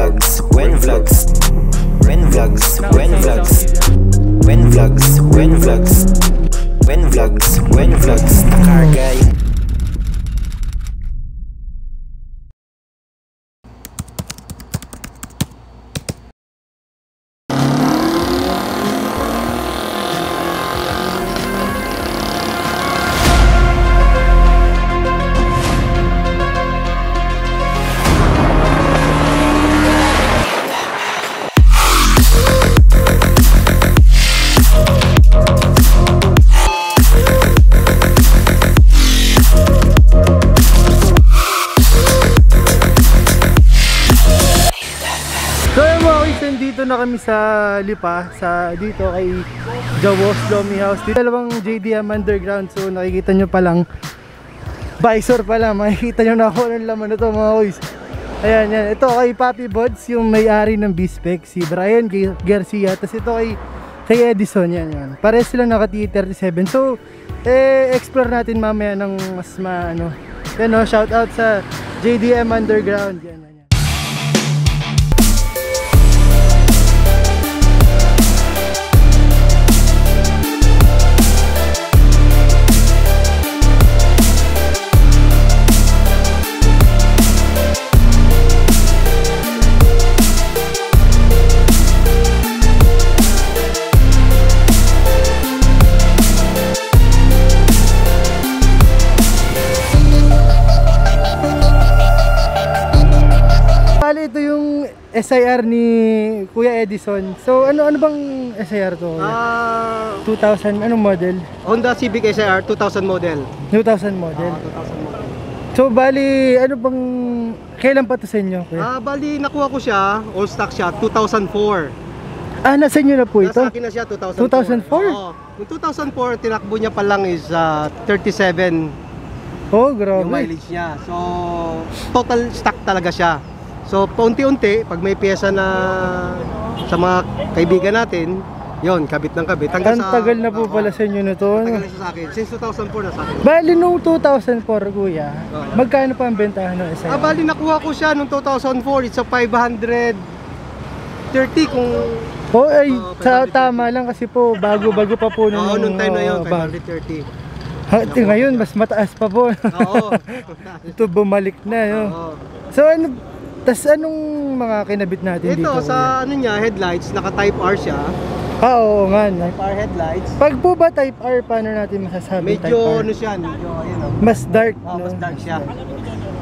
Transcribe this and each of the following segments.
vlogs, when vlogs, when vlogs, when vlogs, when vlogs, when vlogs, when vlogs, when vlogs, guy. Nandito na kami sa Lipa, sa dito kay Jawos Lomi House. Dito dalawang JDM underground, so nakikita nyo palang visor pala, makikita nyo na ako ng laman na to mga boys. Ayan, yan. Ito kay Papi Bods, yung may-ari ng B-Spec, si Brian Garcia. Tapos ito kay, kay Edison, yan, yan. Pares sila naka T37. So, eh, explore natin mamaya ng mas ma, ano. Yan o, shout out sa JDM Underground. Yan, yan, SIR ni Kuya Edison. So, ano ano bang SIR to? Ah, 2000, anong model? Honda Civic SR 2000 model. 2000 model. Ah, 2000 model. So, bali, ano bang, kailan pa to sa inyo? Kuya? Ah, bali nakuha ko siya, all stock siya 2004. Ah, nasa inyo na po ito? Nasa akin na siya 2004. 2004? Oo. Yung 2004 tinakbo niya pa lang is ah, 37 Oh, grabe. yung mileage niya. So, total stock talaga siya. So, paunti-unti, pag may pyesa na sa mga kaibigan natin, yon kabit ng kabit. Hanggang Ang sa- tagal na po pala sa inyo na to. Tagal Ano? na siya sa akin. Since 2004 na sa akin. Bali, nung 2004, kuya, Oo. magkano pa ang bentahan ng SIR? Ah, bali nakuha ko siya noong 2004. It's a 530 kung... Oh, ay, Oo, sa 530. tama lang kasi po, bago-bago pa po nung... Oo, nung time na yun, oo, bago. 530. Ha, ngayon, mas mataas pa po. Oo. ito bumalik na? Oo. So, ano, tas anong mga kinabit natin Ito, dito? sa ano niya, headlights, naka Type R siya. kuya? Ah, oo nga. no? Type R headlights. Pag po ba type R, paano natin masasabi type Medyo R? ano siya, medyo ayun oh. Mas dark, Ah, no? mas dark siya.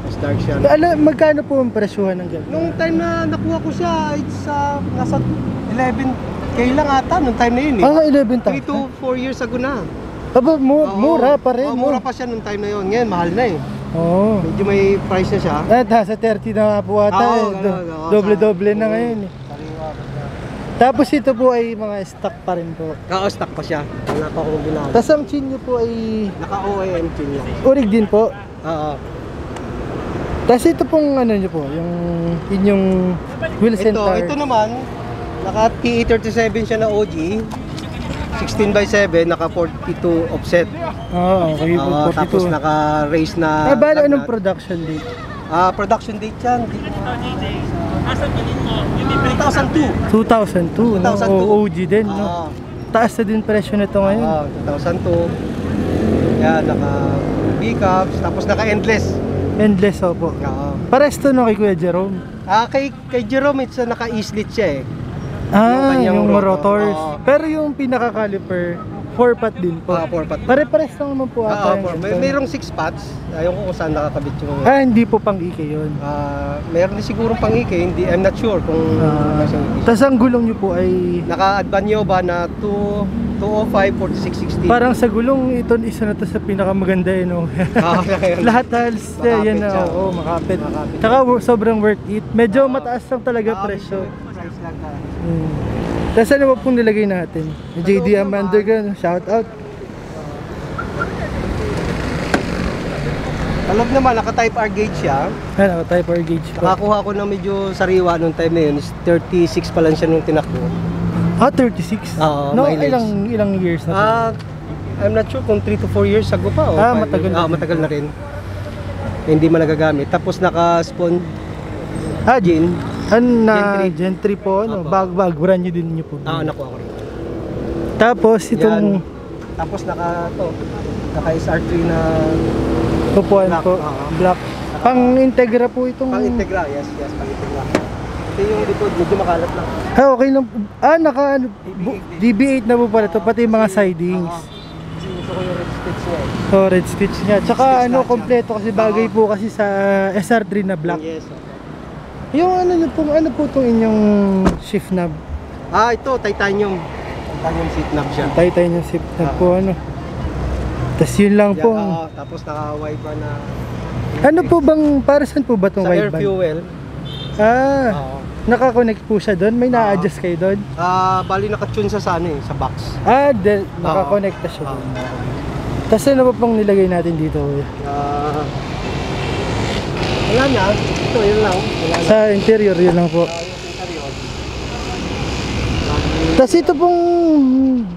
Mas dark siya. Alam, magkano po ang presyuhan ng ganito? Nung time na nakuha ko siya, it's uh, nasa 11k lang ata nung time na yun eh. Ah, 11 3 to 4 years ago na. Aba, mu- Oo. mura pa rin, no? mura pa siya nung time na yun. Ngayon, mahal na eh. Oo. Medyo may price na siya. Ah, nasa 30 na nga po ata. Oo, eh. ganun, Do- oo. Doble-doble na ngayon eh. Sariwa pa siya. Tapos ito po ay mga stock pa rin po. Oo, stock pa siya. Wala pa akong ginagawa. Tapos ang chin nyo po ay Naka-OAM chin niya. urig din po. Oo. Tapos ito pong ano nyo po, yung inyong wheel Ito, center. ito naman, naka PE37 siya na OG. 16 by 7, naka 42 offset. Oo, okay po. Oo, 42. tapos naka race na Ah, bala, anong production date? Ah, production date yan. Di- 2002. 2002, no? 2002. O, OG din, no? Oo. Taas na din presyo nito ngayon. Oo, 2002. Yan, naka B-cups, tapos naka endless. Endless, opo. Oo. Pares to no kay Kuya Jerome. Ah, kay, kay Jerome, it's uh, naka e-slit siya eh. Ah, kanyang yung, rotor, rotors. oo. Pero yung pinaka-caliper, 4 pot din po. Ah, four pot. Pare-pares lang naman po Ah, ata. yung four. May, mayroong six pots. Ayaw ko kung saan nakakabit yung... Ah, hindi po pang ike yun. Ah, meron din siguro pang ike, hindi I'm not sure kung Ah, ike. Tapos ang gulong nyo po ay Naka-Advanyo ba na 2 205 4660. parang sa gulong ito isa na to sa pinakamaganda eh no. Ah. Lahat halos eh, yan na oo, makapit. Makapit. Tsaka sobrang worth it. Medyo Oo. mataas lang talaga Ah, presyo. na. Hmm. Tapos ano ba pong nilagay natin? JD Hello, Amander gan, shout out. Kalog naman, naka-type R gauge siya. Ano, type R gauge pa. Nakakuha ko ng medyo sariwa nung time na yun. Is 36 pa lang siya nung tinakbo. Ah, 36? Oo, no, mileage. ilang ilang years na? Ah, I'm not sure kung 3 to 4 years ago pa. o Ah, matagal years. na Ah, matagal na rin. Hindi man nagagamit. Tapos naka-spawn Ah, gin. Ano na Gen Gen 3 po, ano? Opo. Bag bag brand new din niyo po. Ah, nakuha ko rin. Tapos itong Tapos naka to, naka SR3 na upuan Black, po, oo. black. Pang integra po itong pang integra. Yes, yes, pang integra. Ito yung likod, medyo makalat lang. Ah, okay lang. po. Ah, naka ano, bu- DB8 na po pala to, pati yung mga sidings. Oo. Kasi gusto ko yung red stitch niya eh. Oh, red stitch nga. Tsaka Stitch ano, yan. kompleto kasi bagay Oo. po kasi sa SR3 na black. Yes. okay. Yung ano nyo po, ano po itong inyong shift knob? Ah, ito, titanium. Titanium seat knob siya. Yung shift knob Oo. po, ano. Tapos yun lang Yan, po. oo. tapos naka-wide ba na Ano po bang, para saan po ba itong sa air wideband? fuel. Ah, Oo. nakakonect po siya doon? May na-adjust kayo doon? Ah, bali naka-tune sa sa ano eh, sa box. Ah, de, nakakonekta siya Oo. doon. Tapos ano pa pong nilagay natin dito? Ah, wala na. Ito, yun lang. Sa interior, yun lang po. Ah. Tapos ito pong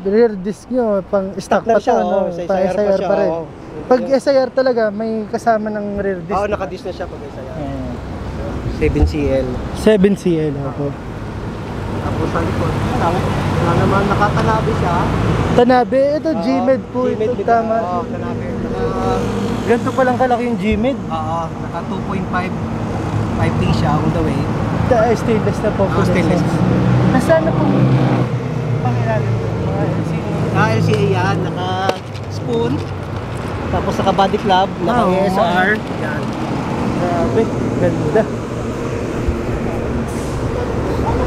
rear disc nyo, pang stock pa to, siya, ano? oh, sa pang SIR pa SIR pa rin. oo. Pag SIR talaga, may kasama ng rear disc. Oo, naka-disc na siya pag isa yan. Ah, 7CL. 7CL po. Tapos sa likod, wala, naman nakatanabi siya. Tanabe, ito Oo, Gmed po Gmed ito, tama. Oo, tanabi. Naka, Ganito pa lang kalaki yung Gmed. oo, naka 2.5 5P siya on the way. Ta- eh, stainless na po. Oo, stainless. Nasaan na po LC? Naka LCA yan, naka spoon. Tapos naka body club, naka Ah, oo. ESR. Yan. Grabe, ganda.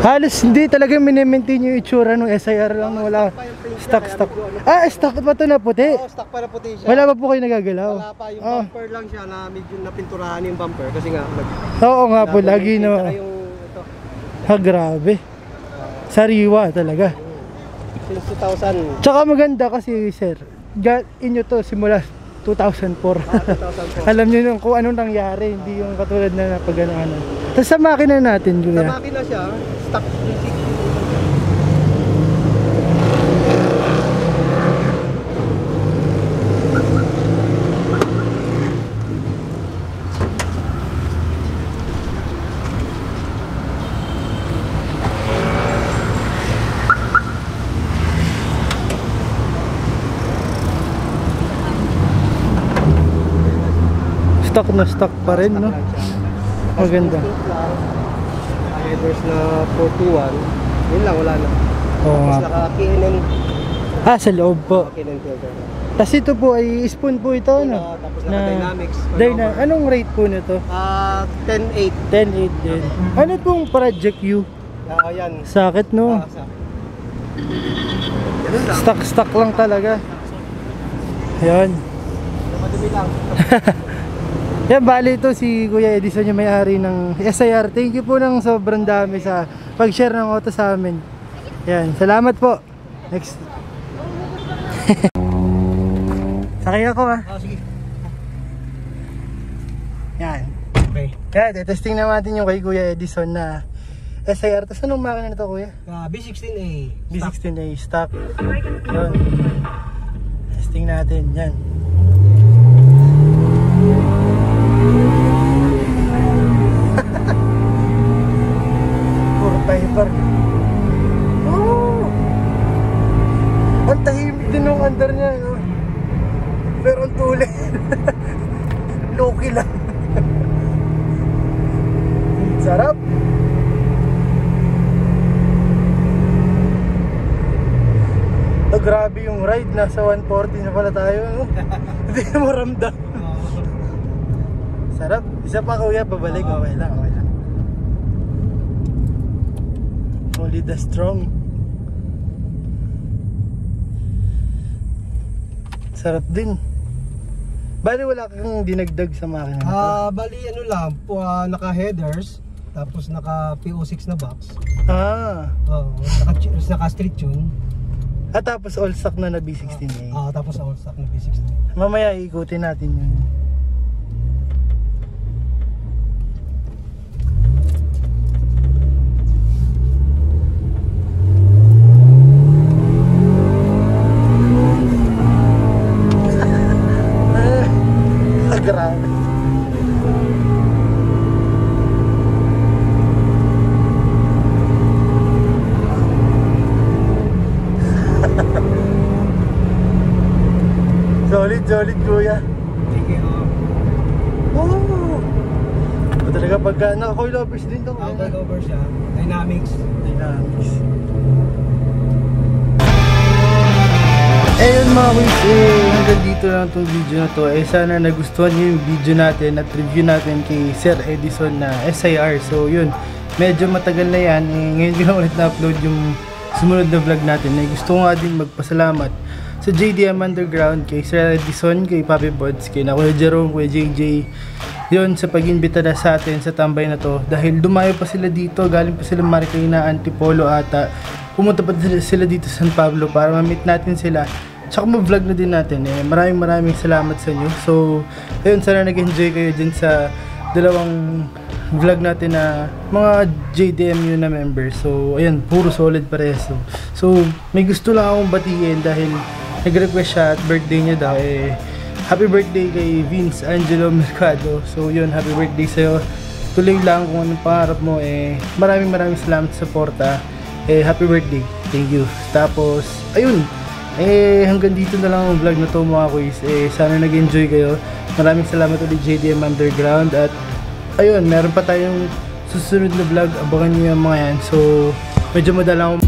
Halos hindi talaga minimaintain yung itsura ng SIR lang, wala. Stock, stock. Ah, stock pa to na puti. Oo, stock pa na puti siya. Wala pa po kayo nagagalaw. Wala pa yung Ah, bumper lang siya na medyo napinturahan yung bumper kasi nga nag oo nga po, lagi na. yung ito, Ha, grabe. Sariwa talaga. since 2000. Tsaka maganda kasi, sir, inyo to simula 2004. Ah, 2004. Alam niyo nung kung anong nangyari, hindi yung katulad na napaganoanan. Tapos sa makina natin, Sa kuya. makina siya, stock 360. Stock na stock pa rin, no? Yung lang, Headers na 421. Yun lang, wala na. Oo nga. Tapos naka KNN, Ah, sa loob po. KNN filter. Tapos ito po ay spoon po ito, no? Ah, tapos naka Dynamics. Dyna, anong rate po nito? Ah, 10.8. 10.8 din. Ano pong Project U? Ah, yan. Sakit, no? Ah, sa- Ganun lang. Stock, stock lang talaga. Yan. Madumi lang. Yan, bali ito si Kuya Edison yung may-ari ng SIR. Thank you po ng sobrang dami sa pag-share ng auto sa amin. Yan, salamat po. Next. Sakay ako ah. Ah, sige. Yan. Okay. Kaya, testing naman natin yung kay Kuya Edison na SIR. Tapos anong makina na to Kuya? Ah, B16A. B16A stock. Yun. Testing natin. Yan. Fiber. Oh! Ang tahimik din ng under niya. No? Pero ang tuloy. Loki lang. Sarap. Oh, grabe yung ride. Nasa 140 na pala tayo. No? Hindi na maramdam. Sarap. Isa pa kuya, pabalik. Okay lang, okay lang. Only the strong. Sarap din. Bali wala kang dinagdag sa makina. Ah, bali ano lang, po, ah, naka-headers, tapos naka-PO6 na box. Ah. Oo, naka, naka street tune. At tapos all stock na na B16A. Ah, tapos all stock na B16. Mamaya ikutin natin yun. ground. solid, solid kuya. Sige, oh. Oh. Talaga pagka, no, coil lovers din to. Oh, coil lovers siya. Dynamics. Dynamics. Ayun mga wisi dito lang itong video na to. Eh, sana nagustuhan nyo yung video natin at review natin kay Sir Edison na SIR. So, yun. Medyo matagal na yan. Eh, ngayon ko lang ulit na-upload yung sumunod na vlog natin. Eh, gusto ko nga din magpasalamat sa JDM Underground, kay Sir Edison, kay Papi Bods, kay na Kuya Jerome, Kuya JJ. Yun, sa pag-imbita na sa atin sa tambay na to. Dahil dumayo pa sila dito, galing pa sila Marikina, Antipolo ata. Pumunta pa sila- sila dito sa San Pablo para ma-meet natin sila. Tsaka mag-vlog na din natin eh. Maraming maraming salamat sa inyo. So, ayun, sana nag-enjoy kayo dyan sa dalawang vlog natin na mga JDMU na members. So, ayun, puro solid pareho. So, so, may gusto lang akong batiin dahil nag-request siya at birthday niya daw eh. Happy birthday kay Vince Angelo Mercado. So, yun, happy birthday sa'yo. Tuloy lang kung anong pangarap mo eh. Maraming maraming salamat sa suporta. Eh, happy birthday. Thank you. Tapos, ayun, eh, hanggang dito na lang ang vlog na to mga kuys. Eh, sana nag-enjoy kayo. Maraming salamat ulit JDM Underground at ayun, meron pa tayong susunod na vlog. Abangan niyo yung mga yan. So, medyo madala akong